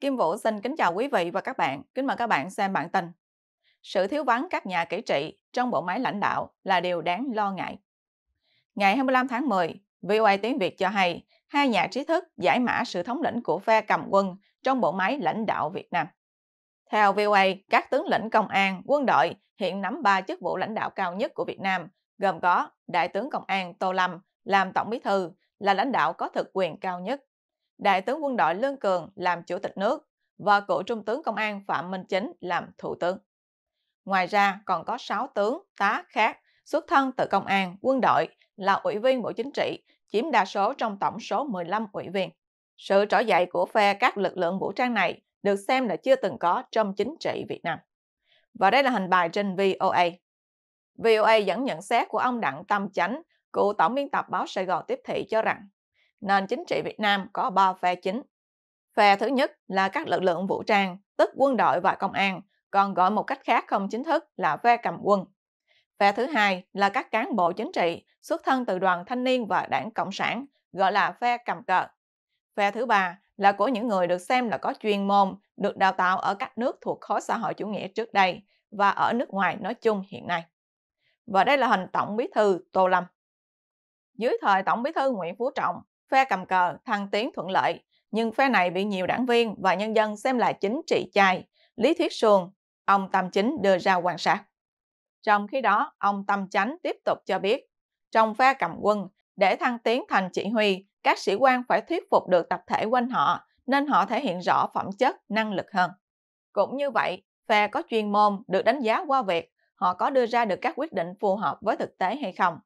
Kim Vũ xin kính chào quý vị và các bạn. Kính mời các bạn xem bản tin. Sự thiếu vắng các nhà kỹ trị trong bộ máy lãnh đạo là điều đáng lo ngại. Ngày 25 tháng 10, VOA tiếng Việt cho hay hai nhà trí thức giải mã sự thống lĩnh của phe cầm quân trong bộ máy lãnh đạo Việt Nam. Theo VOA, các tướng lĩnh công an, quân đội hiện nắm ba chức vụ lãnh đạo cao nhất của Việt Nam, gồm có Đại tướng Công an Tô Lâm làm Tổng bí thư, là lãnh đạo có thực quyền cao nhất, Đại tướng quân đội Lương Cường làm Chủ tịch nước và cựu Trung tướng Công an Phạm Minh Chính làm Thủ tướng. Ngoài ra còn có 6 tướng, tá khác xuất thân từ công an, quân đội là ủy viên Bộ Chính trị, chiếm đa số trong tổng số 15 ủy viên. Sự trỗi dậy của phe các lực lượng vũ trang này được xem là chưa từng có trong chính trị Việt Nam. Và đây là hình bài trên VOA. VOA dẫn nhận xét của ông Đặng Tâm Chánh, cựu tổng biên tập báo Sài Gòn Tiếp Thị cho rằng nền chính trị Việt Nam có ba phe chính. Phe thứ nhất là các lực lượng vũ trang, tức quân đội và công an, còn gọi một cách khác không chính thức là phe cầm quân. Phe thứ hai là các cán bộ chính trị xuất thân từ đoàn thanh niên và đảng Cộng sản, gọi là phe cầm cờ. Phe thứ ba là của những người được xem là có chuyên môn, được đào tạo ở các nước thuộc khối xã hội chủ nghĩa trước đây và ở nước ngoài nói chung hiện nay. Và đây là hình Tổng bí thư Tô Lâm. Dưới thời Tổng bí thư Nguyễn Phú Trọng, phe cầm cờ thăng tiến thuận lợi, nhưng phe này bị nhiều đảng viên và nhân dân xem là chính trị chai. Lý Thuyết suông, ông Tâm Chính đưa ra quan sát. Trong khi đó, ông Tâm Chánh tiếp tục cho biết, trong phe cầm quân, để thăng tiến thành chỉ huy, các sĩ quan phải thuyết phục được tập thể quanh họ, nên họ thể hiện rõ phẩm chất, năng lực hơn. Cũng như vậy, phe có chuyên môn được đánh giá qua việc họ có đưa ra được các quyết định phù hợp với thực tế hay không.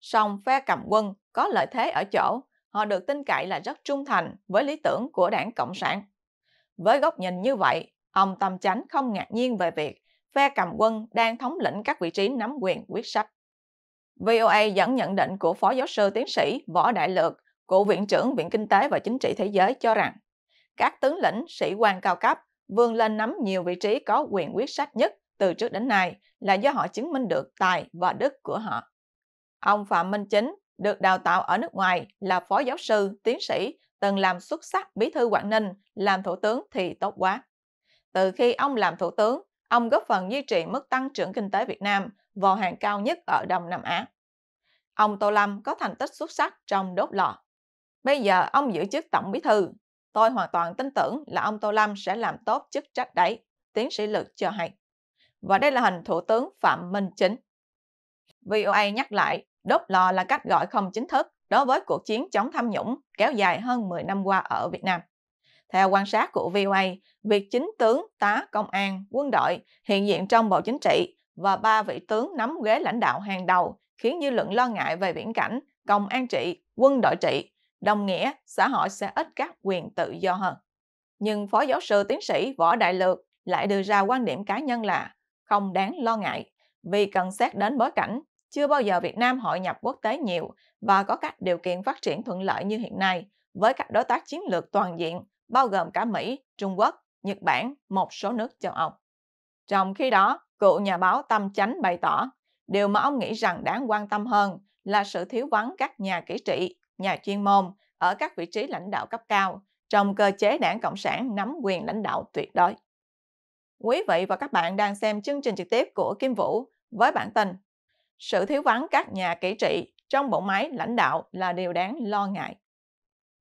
Song phe cầm quân có lợi thế ở chỗ họ được tin cậy là rất trung thành với lý tưởng của đảng Cộng sản. Với góc nhìn như vậy, ông Tâm Chánh không ngạc nhiên về việc phe cầm quân đang thống lĩnh các vị trí nắm quyền quyết sách. VOA dẫn nhận định của Phó Giáo sư Tiến sĩ Võ Đại Lược, cựu Viện trưởng Viện Kinh tế và Chính trị Thế giới cho rằng các tướng lĩnh, sĩ quan cao cấp vươn lên nắm nhiều vị trí có quyền quyết sách nhất từ trước đến nay là do họ chứng minh được tài và đức của họ. Ông Phạm Minh Chính, được đào tạo ở nước ngoài là phó giáo sư, tiến sĩ, từng làm xuất sắc bí thư Quảng Ninh, làm thủ tướng thì tốt quá. Từ khi ông làm thủ tướng, ông góp phần duy trì mức tăng trưởng kinh tế Việt Nam vào hàng cao nhất ở Đông Nam Á. Ông Tô Lâm có thành tích xuất sắc trong đốt lò. Bây giờ ông giữ chức tổng bí thư. Tôi hoàn toàn tin tưởng là ông Tô Lâm sẽ làm tốt chức trách đấy, tiến sĩ Lực cho hay. Và đây là hình thủ tướng Phạm Minh Chính. VOA nhắc lại, Đốt lò là cách gọi không chính thức đối với cuộc chiến chống tham nhũng kéo dài hơn 10 năm qua ở Việt Nam. Theo quan sát của VOA, việc chính tướng, tá, công an, quân đội hiện diện trong Bộ Chính trị và ba vị tướng nắm ghế lãnh đạo hàng đầu khiến dư luận lo ngại về viễn cảnh, công an trị, quân đội trị, đồng nghĩa xã hội sẽ ít các quyền tự do hơn. Nhưng Phó Giáo sư Tiến sĩ Võ Đại Lược lại đưa ra quan điểm cá nhân là không đáng lo ngại vì cần xét đến bối cảnh chưa bao giờ Việt Nam hội nhập quốc tế nhiều và có các điều kiện phát triển thuận lợi như hiện nay với các đối tác chiến lược toàn diện bao gồm cả Mỹ, Trung Quốc, Nhật Bản, một số nước châu Âu. Trong khi đó, cựu nhà báo Tâm Chánh bày tỏ, điều mà ông nghĩ rằng đáng quan tâm hơn là sự thiếu vắng các nhà kỹ trị, nhà chuyên môn ở các vị trí lãnh đạo cấp cao trong cơ chế đảng Cộng sản nắm quyền lãnh đạo tuyệt đối. Quý vị và các bạn đang xem chương trình trực tiếp của Kim Vũ với bản tin sự thiếu vắng các nhà kỹ trị trong bộ máy lãnh đạo là điều đáng lo ngại.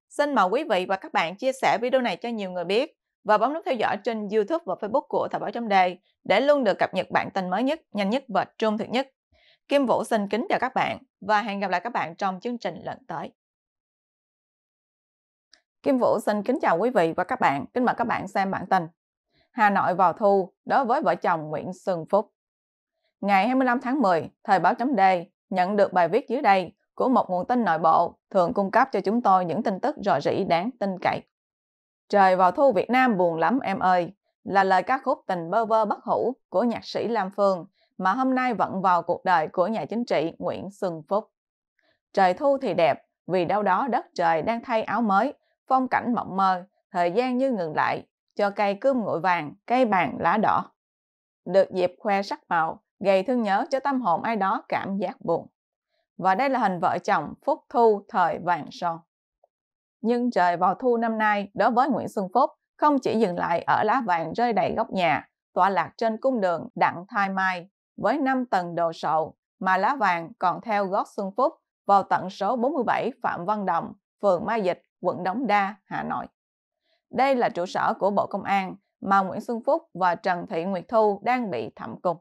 Xin mời quý vị và các bạn chia sẻ video này cho nhiều người biết và bấm nút theo dõi trên YouTube và Facebook của Thời báo chấm đề để luôn được cập nhật bản tin mới nhất, nhanh nhất và trung thực nhất. Kim Vũ xin kính chào các bạn và hẹn gặp lại các bạn trong chương trình lần tới. Kim Vũ xin kính chào quý vị và các bạn. Kính mời các bạn xem bản tin. Hà Nội vào thu đối với vợ chồng Nguyễn Xuân Phúc. Ngày 25 tháng 10, Thời báo chấm D nhận được bài viết dưới đây của một nguồn tin nội bộ thường cung cấp cho chúng tôi những tin tức rò rỉ đáng tin cậy. Trời vào thu Việt Nam buồn lắm em ơi, là lời ca khúc tình bơ vơ bất hủ của nhạc sĩ Lam Phương mà hôm nay vận vào cuộc đời của nhà chính trị Nguyễn Xuân Phúc. Trời thu thì đẹp, vì đâu đó đất trời đang thay áo mới, phong cảnh mộng mơ, thời gian như ngừng lại, cho cây cơm nguội vàng, cây bàn lá đỏ. Được dịp khoe sắc màu, gây thương nhớ cho tâm hồn ai đó cảm giác buồn. Và đây là hình vợ chồng Phúc Thu thời vàng son. Nhưng trời vào thu năm nay đối với Nguyễn Xuân Phúc không chỉ dừng lại ở lá vàng rơi đầy góc nhà, tọa lạc trên cung đường Đặng Thai Mai với 5 tầng đồ sộ, mà lá vàng còn theo gót Xuân Phúc vào tận số 47 Phạm Văn Đồng, phường Mai Dịch, quận Đống Đa, Hà Nội. Đây là trụ sở của Bộ Công an mà Nguyễn Xuân Phúc và Trần Thị Nguyệt Thu đang bị thẩm cung.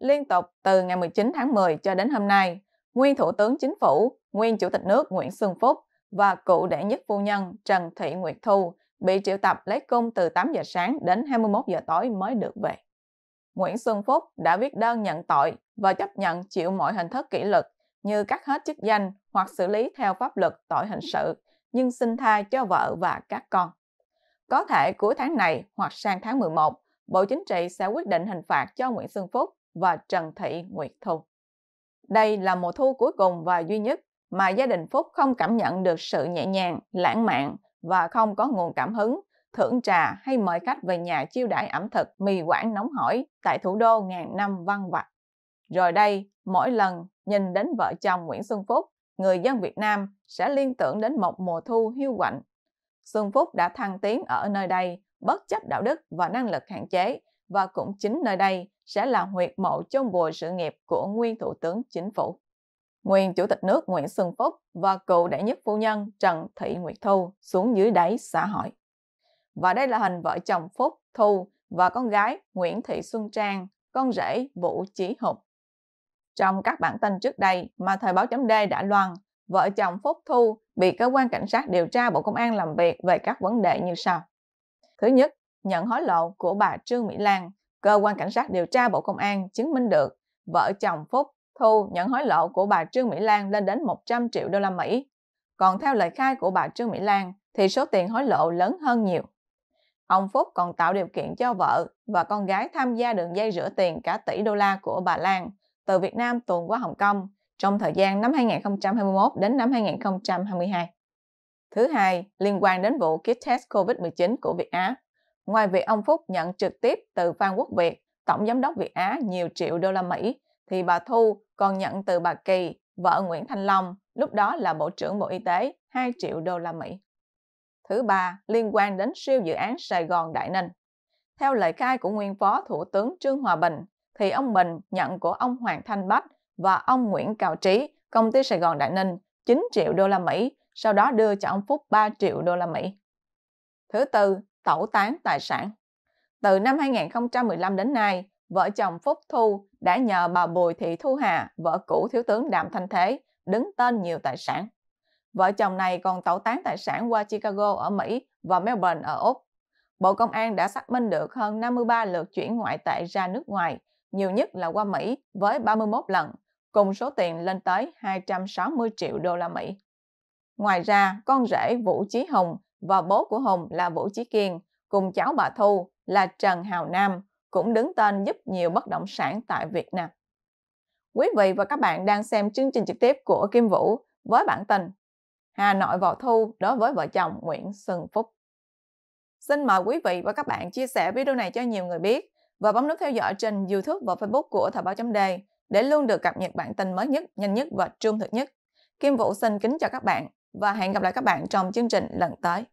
Liên tục từ ngày 19 tháng 10 cho đến hôm nay, nguyên Thủ tướng Chính phủ, nguyên Chủ tịch nước Nguyễn Xuân Phúc và cựu đệ nhất phu nhân Trần Thị Nguyệt Thu bị triệu tập lấy cung từ 8 giờ sáng đến 21 giờ tối mới được về. Nguyễn Xuân Phúc đã viết đơn nhận tội và chấp nhận chịu mọi hình thức kỷ luật như cắt hết chức danh hoặc xử lý theo pháp luật tội hình sự, nhưng xin tha cho vợ và các con. Có thể cuối tháng này hoặc sang tháng 11, Bộ Chính trị sẽ quyết định hình phạt cho Nguyễn Xuân Phúc và Trần Thị Nguyệt Thu. Đây là mùa thu cuối cùng và duy nhất mà gia đình Phúc không cảm nhận được sự nhẹ nhàng, lãng mạn và không có nguồn cảm hứng, thưởng trà hay mời khách về nhà chiêu đãi ẩm thực mì quảng nóng hổi tại thủ đô ngàn năm văn vặt. Rồi đây, mỗi lần nhìn đến vợ chồng Nguyễn Xuân Phúc, người dân Việt Nam sẽ liên tưởng đến một mùa thu hiu quạnh. Xuân Phúc đã thăng tiến ở nơi đây, bất chấp đạo đức và năng lực hạn chế, và cũng chính nơi đây sẽ là huyệt mộ chôn vùi sự nghiệp của nguyên Thủ tướng Chính phủ. Nguyên Chủ tịch nước Nguyễn Xuân Phúc và cựu đệ nhất phu nhân Trần Thị Nguyệt Thu xuống dưới đáy xã hội. Và đây là hình vợ chồng Phúc, Thu và con gái Nguyễn Thị Xuân Trang, con rể Vũ Chí Hùng. Trong các bản tin trước đây mà Thời báo chấm D đã loan, vợ chồng Phúc Thu bị cơ quan cảnh sát điều tra Bộ Công an làm việc về các vấn đề như sau. Thứ nhất, nhận hối lộ của bà Trương Mỹ Lan, cơ quan cảnh sát điều tra Bộ Công an chứng minh được vợ chồng Phúc Thu nhận hối lộ của bà Trương Mỹ Lan lên đến 100 triệu đô la Mỹ. Còn theo lời khai của bà Trương Mỹ Lan thì số tiền hối lộ lớn hơn nhiều. Ông Phúc còn tạo điều kiện cho vợ và con gái tham gia đường dây rửa tiền cả tỷ đô la của bà Lan từ Việt Nam tuồn qua Hồng Kông trong thời gian năm 2021 đến năm 2022. Thứ hai, liên quan đến vụ kit test COVID-19 của Việt Á. Ngoài việc ông Phúc nhận trực tiếp từ Phan Quốc Việt, Tổng Giám đốc Việt Á nhiều triệu đô la Mỹ, thì bà Thu còn nhận từ bà Kỳ, vợ Nguyễn Thanh Long, lúc đó là Bộ trưởng Bộ Y tế, 2 triệu đô la Mỹ. Thứ ba, liên quan đến siêu dự án Sài Gòn Đại Ninh. Theo lời khai của nguyên phó Thủ tướng Trương Hòa Bình, thì ông Bình nhận của ông Hoàng Thanh Bách và ông Nguyễn Cào Trí, công ty Sài Gòn Đại Ninh, 9 triệu đô la Mỹ, sau đó đưa cho ông Phúc 3 triệu đô la Mỹ. Thứ tư, tẩu tán tài sản. Từ năm 2015 đến nay, vợ chồng Phúc Thu đã nhờ bà Bùi Thị Thu Hà, vợ cũ Thiếu tướng Đàm Thanh Thế, đứng tên nhiều tài sản. Vợ chồng này còn tẩu tán tài sản qua Chicago ở Mỹ và Melbourne ở Úc. Bộ Công an đã xác minh được hơn 53 lượt chuyển ngoại tệ ra nước ngoài, nhiều nhất là qua Mỹ với 31 lần, cùng số tiền lên tới 260 triệu đô la Mỹ. Ngoài ra, con rể Vũ Chí Hùng và bố của Hùng là Vũ Chí Kiên cùng cháu bà Thu là Trần Hào Nam cũng đứng tên giúp nhiều bất động sản tại Việt Nam. Quý vị và các bạn đang xem chương trình trực tiếp của Kim Vũ với bản tin Hà Nội vào thu đối với vợ chồng Nguyễn Xuân Phúc. Xin mời quý vị và các bạn chia sẻ video này cho nhiều người biết và bấm nút theo dõi trên YouTube và Facebook của Thời báo chấm để luôn được cập nhật bản tin mới nhất, nhanh nhất và trung thực nhất. Kim Vũ xin kính chào các bạn và hẹn gặp lại các bạn trong chương trình lần tới.